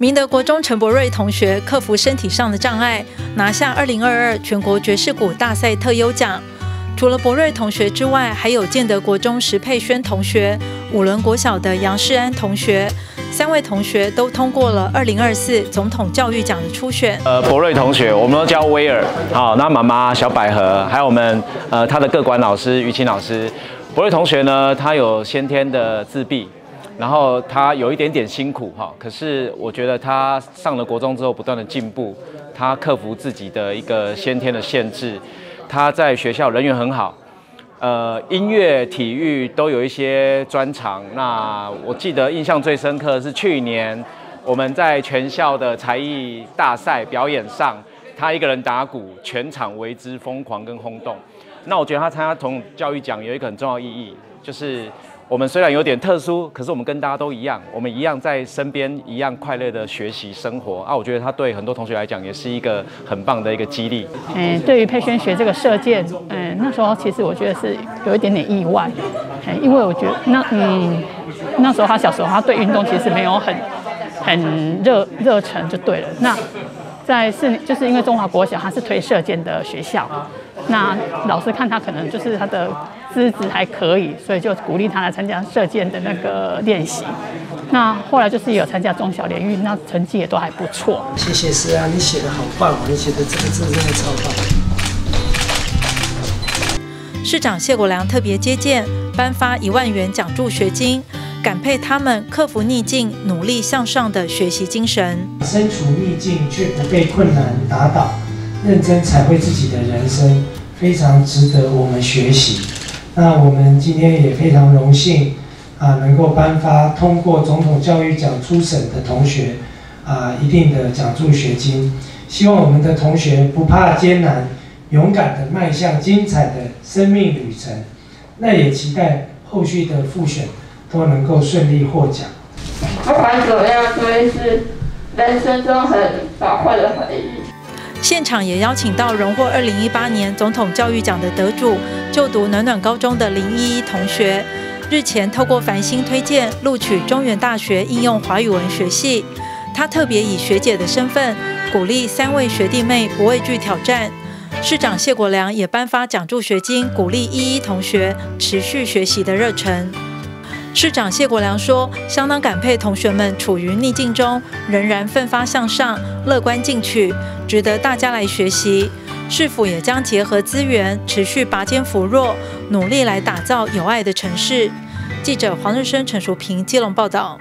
明德国中陈博瑞同学克服身体上的障碍，拿下二零二二全国爵士鼓大赛特优奖。除了博瑞同学之外，还有建德国中石佩轩同学、五伦国小的杨世安同学，三位同学都通过了二零二四总统教育奖的初选。呃，博瑞同学，我们都叫威尔。好，那妈妈小百合，还有我们呃他的各管老师于晴老师。博瑞同学呢，他有先天的自闭。然后他有一点点辛苦哈，可是我觉得他上了国中之后不断的进步，他克服自己的一个先天的限制，他在学校人缘很好，呃，音乐、体育都有一些专长。那我记得印象最深刻的是去年我们在全校的才艺大赛表演上，他一个人打鼓，全场为之疯狂跟轰动。那我觉得他参加同教育奖有一个很重要意义，就是。我们虽然有点特殊，可是我们跟大家都一样，我们一样在身边，一样快乐的学习生活啊！我觉得他对很多同学来讲也是一个很棒的一个激励。嗯，对于佩轩学这个射箭，嗯，那时候其实我觉得是有一点点意外，嗯，因为我觉得那嗯那时候他小时候他对运动其实没有很很热热忱就对了。那在四年，就是因为中华国小他是推射箭的学校，那老师看他可能就是他的。资质还可以，所以就鼓励他来参加射箭的那个练习。那后来就是有参加中小联运，那成绩也都还不错。谢谢师啊，你写的好棒哦，你写的这个字真的超棒。市长谢国良特别接见，颁发一万元奖助学金，感佩他们克服逆境、努力向上的学习精神。身处逆境却不被困难打倒，认真才会自己的人生，非常值得我们学习。那我们今天也非常荣幸啊，能够颁发通过总统教育奖初审的同学啊一定的奖助学金。希望我们的同学不怕艰难，勇敢的迈向精彩的生命旅程。那也期待后续的复选都能够顺利获奖。不管怎么样，都是人生中很宝贵的回忆。现场也邀请到荣获二零一八年总统教育奖的得主，就读暖暖高中的林依依同学。日前透过繁星推荐录取中原大学应用华语文学系，他特别以学姐的身份鼓励三位学弟妹不畏惧挑战。市长谢国良也颁发奖助学金，鼓励依依同学持续学习的热忱。市长谢国良说：“相当感佩同学们处于逆境中，仍然奋发向上、乐观进取，值得大家来学习。市府也将结合资源，持续拔尖扶弱，努力来打造有爱的城市。”记者黄日升、陈淑平、基隆报道。